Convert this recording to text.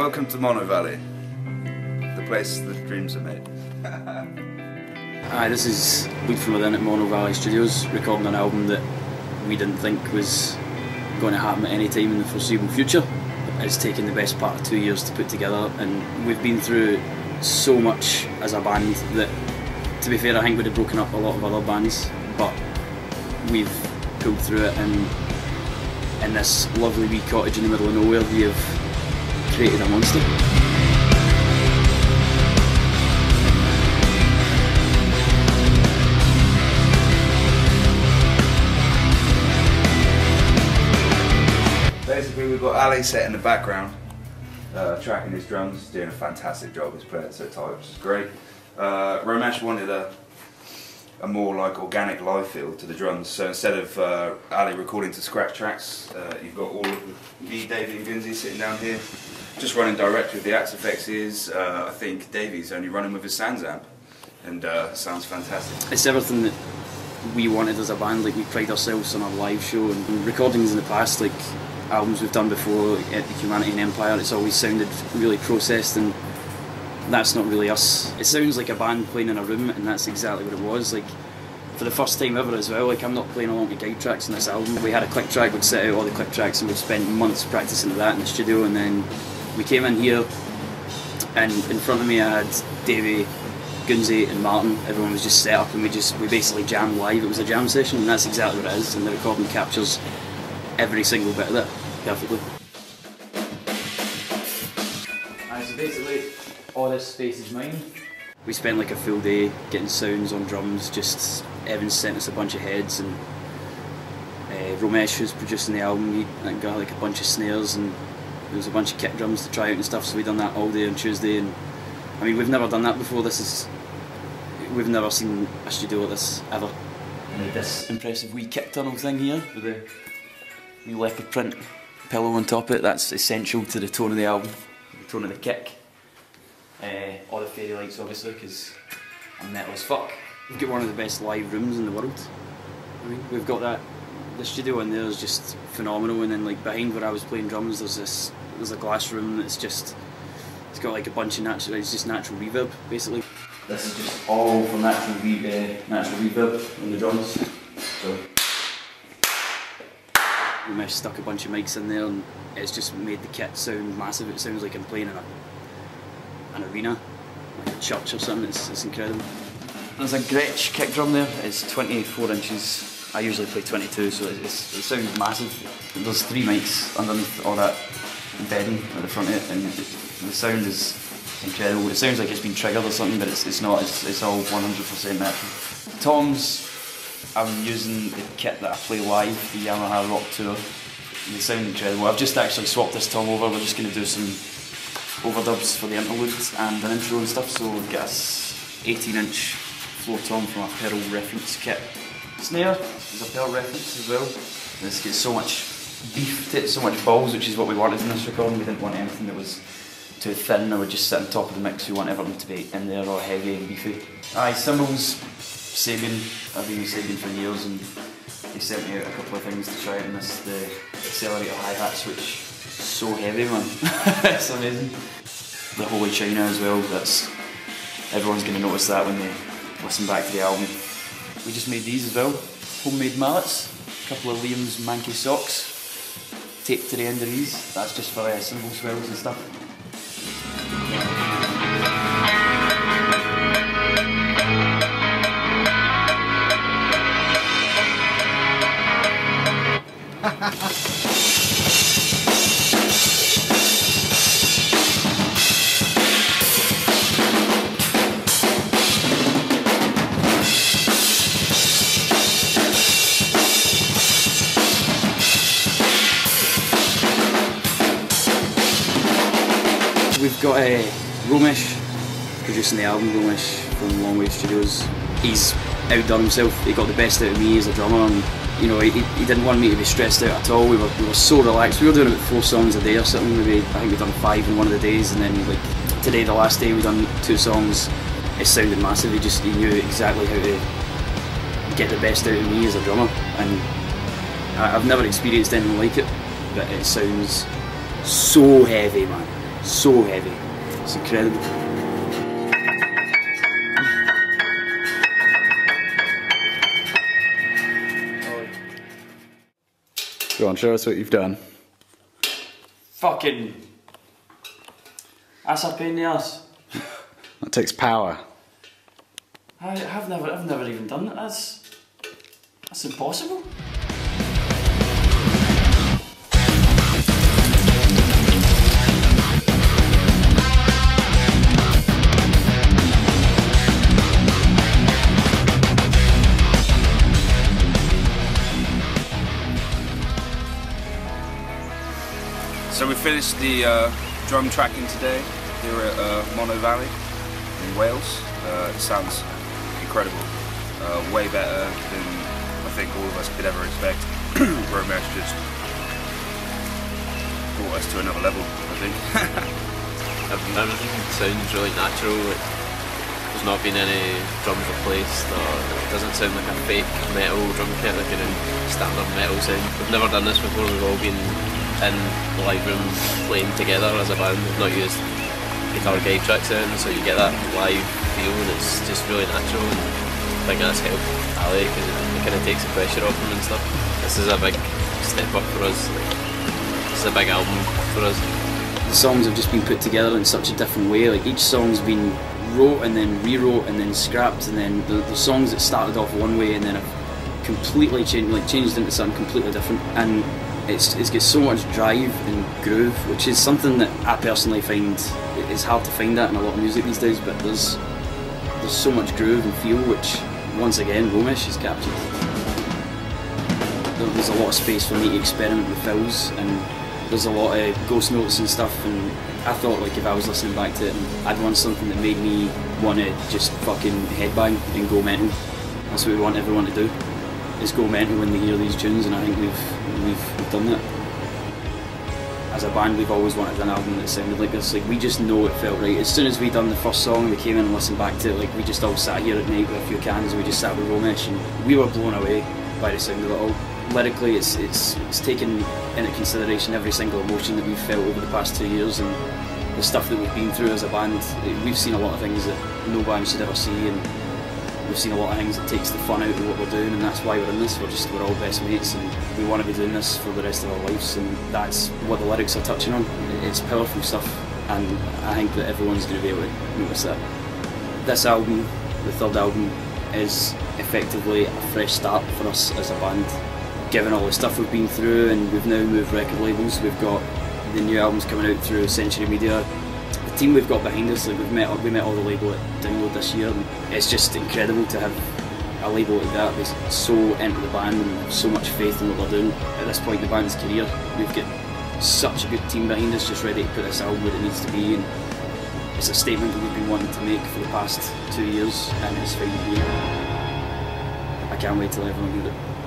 Welcome to Monnow Valley, the place that dreams are made. Hi, this is Bleed from Within at Monnow Valley Studios, recording an album that we didn't think was going to happen at any time in the foreseeable future. It's taken the best part of two years to put together, and we've been through so much as a band that, to be fair, I think we'd have broken up a lot of other bands, but we've pulled through it, and in this lovely wee cottage in the middle of nowhere, we have created a monster. Basically, we've got Ali set in the background, uh, tracking his drums, doing a fantastic job. He's playing so tight, which is great. Uh, Romesh wanted a, a more like organic live feel to the drums, so instead of uh, Ali recording to scratch tracks, uh, you've got all of me, Davey, and Goonzi sitting down here, just running direct with the Axe-Fx is. Uh, I think Davey's only running with his SansAmp, and uh, sounds fantastic. it's everything that we wanted as a band. Like we pride ourselves on our live show and recordings in the past, like albums we've done before at the Humanity and Empire. It's always sounded really processed, and that's not really us. It sounds like a band playing in a room, and that's exactly what it was. Like for the first time ever as well. Like I'm not playing along to guide tracks on this album. We had a click track, we'd set out all the click tracks, and we'd spent months practicing that in the studio, and then we came in here, and in front of me I had Davey. Goonzi and Martin, everyone was just set up and we just we basically jammed live. It was a jam session and that's exactly what it is and the recording captures every single bit of it perfectly. All this space is mine. We spent like a full day getting sounds on drums, just Evans sent us a bunch of heads and uh, Romesh was producing the album, he got like a bunch of snares and there was a bunch of kick drums to try out and stuff so we done that all day on Tuesday and I mean we've never done that before, this is we've never seen a studio like this ever. Made this impressive wee kick tunnel thing here with the wee leopard print pillow on top of it. That's essential to the tone of the album, the tone of the kick. Uh, all the fairy lights obviously because I'm metal as fuck. We've got one of the best live rooms in the world. I mean, we've got that. The studio in there is just phenomenal, and then like behind where I was playing drums, there's this there's a glass room that's just it's got like a bunch of natural, it's just natural reverb basically. This is just all for natural, re uh, natural reverb on the drums. So Romesh stuck a bunch of mics in there and it's just made the kit sound massive. It sounds like I'm playing in a, an arena, like a church or something. It's, it's incredible. There's a Gretsch kick drum there. It's 24 inches. I usually play 22, so it sounds massive. There's three mics underneath all that bedding at the front of it, and the sound is incredible. It sounds like it's been triggered or something, but it's, it's not. It's, it's all 100% natural. Toms, I'm using the kit that I play live, the Yamaha Rock Tour. They sound incredible. I've just actually swapped this tom over. We're just going to do some overdubs for the interludes and an intro and stuff. So we've got a 18 inch floor tom from a Pearl reference kit. Snare is a Pearl reference as well. This gets so much beef to it, so much balls, which is what we wanted in this recording. We didn't want anything that was too thin or would just sit on top of the mix. We want everything to be in there or heavy and beefy. Aye, cymbals, Sabian. I've been with Sabian for years and they sent me out a couple of things to try out in this, the accelerator hi-hats, which so heavy man. it's amazing. The Holy China as well, that's everyone's gonna notice that when they listen back to the album. We just made these as well. Homemade mallets, a couple of Liam's manky socks taped to the end of these. That's just for uh, cymbal swells and stuff. Got uh, Romesh producing the album, Romesh from Longwave Studios. He's outdone himself, he got the best out of me as a drummer and you know, he, he didn't want me to be stressed out at all. We were, we were so relaxed. We were doing about four songs a day or something. Maybe I think we'd done five in one of the days, and then like today, the last day, we done two songs. It sounded massive. He just he knew exactly how to get the best out of me as a drummer, and I, I've never experienced anything like it. But it sounds so heavy, man. So heavy. It's incredible. Go on, show us what you've done. Fucking. That's a pain in the ass. That takes power. I, have never, I've never even done that. That's, that's impossible. Finished the uh, drum tracking today here at uh, Monnow Valley in Wales. Uh, it sounds incredible, uh, way better than I think all of us could ever expect. Romesh just brought us to another level, I think. Everything sounds really natural. There's not been any drums replaced, or it doesn't sound like a fake metal drum kit, like a standard metal sound. We've never done this before. We've all been in the live room playing together as a band. We've not used guitar guide tracks in, so you get that live feel, and it's just really natural. And I think that's helped Ali because it kind of takes the pressure off him and stuff. This is a big step up for us. This is a big album for us. the songs have just been put together in such a different way. Like each song's been wrote and then rewrote and then scrapped, and then the, the songs that started off one way and then have completely changed, like changed into something completely different. And it's it's got so much drive and groove, which is something that I personally find it's hard to find that in a lot of music these days. But there's there's so much groove and feel, which once again Romesh has captured there- there's a lot of space for me to experiment with fills and there's a lot of ghost notes and stuff and I thought like if I was listening back to it I'd want something that made me want to just fucking headbang and go mental. That's what we want everyone to do is go mental when they hear these tunes and I think we've we've, we've done that. As a band we've always wanted an album that sounded like this. Like we just know it felt right. As soon as we done the first song we came in and listened back to it, like we just all sat here at night with a few cans and we just sat with Romesh and we were blown away by the sound of it all lyrically it's it's it's taken into consideration every single emotion that we've felt over the past two years and the stuff that we've been through as a band. We've seen a lot of things that no band should ever see and we've seen a lot of things that takes the fun out of what we're doing and that's why we're in this. We're just we're all best mates and we want to be doing this for the rest of our lives and that's what the lyrics are touching on. It's powerful stuff and I think that everyone's going to be able to notice that. This album, the third album, is effectively a fresh start for us as a band given all the stuff we've been through and we've now moved record labels, we've got the new albums coming out through Century Media. Team we've got behind us, like we've met we met all the label at Download this year and it's just incredible to have a label like that that's so into the band and so much faith in what we're doing. At this point in the band's career, we've got such a good team behind us just ready to put this album where it needs to be and it's a statement that we've been wanting to make for the past two years and it's finally here. I can't wait till everyone hears it.